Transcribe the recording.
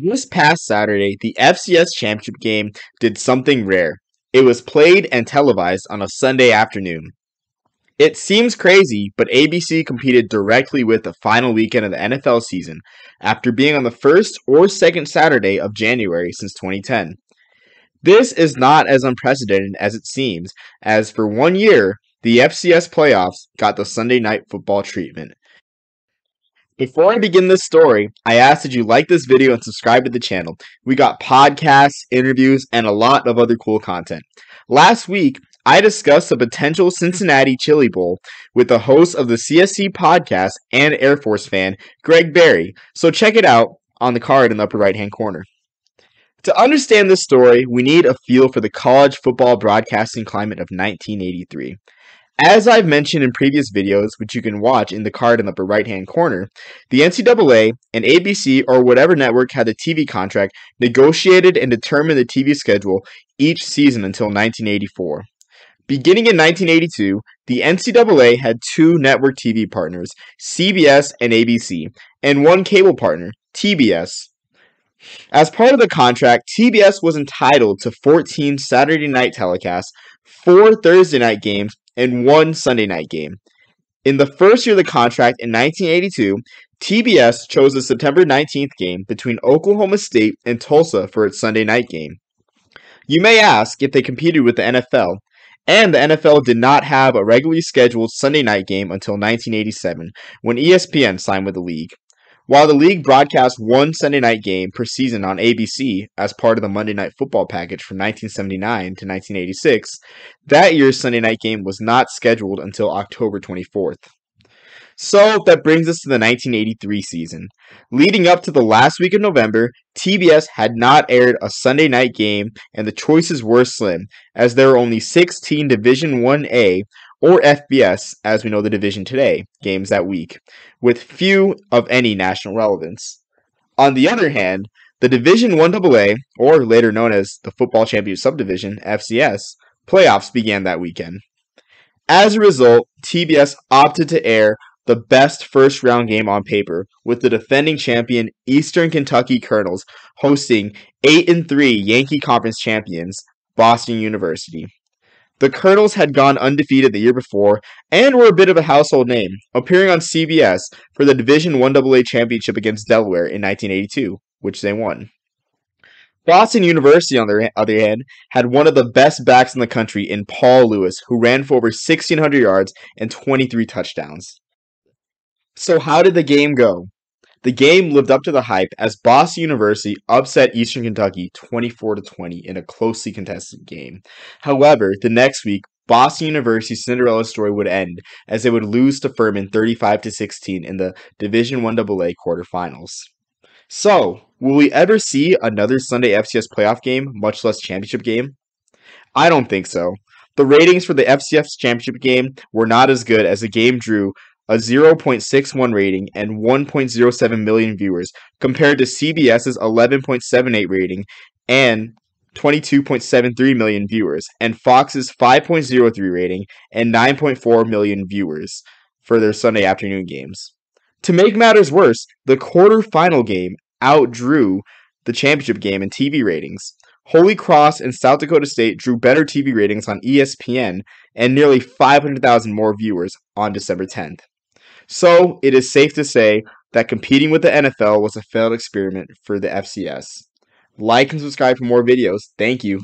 This past Saturday, the FCS Championship game did something rare. It was played and televised on a Sunday afternoon. It seems crazy, but ABC competed directly with the final weekend of the NFL season after being on the first or second Saturday of January since 2010. This is not as unprecedented as it seems, as for one year, the FCS playoffs got the Sunday night football treatment. Before I begin this story, I ask that you like this video and subscribe to the channel. We got podcasts, interviews, and a lot of other cool content. Last week, I discussed the potential Cincinnati Chili Bowl with the host of the CSC podcast and Air Force fan, Greg Berry, so check it out on the card in the upper right hand corner. To understand this story, we need a feel for the college football broadcasting climate of 1983. As I've mentioned in previous videos, which you can watch in the card in the upper right hand corner, the NCAA and ABC or whatever network had the TV contract negotiated and determined the TV schedule each season until 1984. Beginning in 1982, the NCAA had two network TV partners, CBS and ABC, and one cable partner, TBS. As part of the contract, TBS was entitled to 14 Saturday night telecasts, four Thursday night games, and one Sunday night game. In the first year of the contract in 1982, TBS chose the September 19th game between Oklahoma State and Tulsa for its Sunday night game. You may ask if they competed with the NFL, and the NFL did not have a regularly scheduled Sunday night game until 1987 when ESPN signed with the league. While the league broadcast one Sunday night game per season on ABC as part of the Monday Night Football package from 1979 to 1986, that year's Sunday night game was not scheduled until October 24th. So that brings us to the 1983 season. Leading up to the last week of November, TBS had not aired a Sunday night game and the choices were slim as there were only 16 Division 1A or FBS, as we know the division today, games that week, with few of any national relevance. On the other hand, the Division 1AA, or later known as the Football Championship Subdivision, FCS, playoffs began that weekend. As a result, TBS opted to air the best first round game on paper, with the defending champion Eastern Kentucky Colonels hosting 8 and 3 Yankee Conference champions, Boston University. The Colonels had gone undefeated the year before and were a bit of a household name, appearing on CBS for the Division 1AA championship against Delaware in 1982, which they won. Boston University, on the other hand, had one of the best backs in the country in Paul Lewis, who ran for over 1,600 yards and 23 touchdowns. So, how did the game go? The game lived up to the hype as Boston University upset Eastern Kentucky 24 to 20 in a closely contested game. However, the next week, Boston University's Cinderella story would end as they would lose to Furman 35 to 16 in the Division 1 AA quarterfinals. So, will we ever see another Sunday FCS playoff game, much less championship game? I don't think so. The ratings for the FCS championship game were not as good as the game drew a 0.61 rating and 1.07 million viewers, compared to CBS's 11.78 rating and 22.73 million viewers, and Fox's 5.03 rating and 9.4 million viewers for their Sunday afternoon games. To make matters worse, the quarterfinal game outdrew the championship game in TV ratings. Holy Cross and South Dakota State drew better TV ratings on ESPN and nearly 500,000 more viewers on December 10th. So it is safe to say that competing with the NFL was a failed experiment for the FCS. Like and subscribe for more videos. Thank you.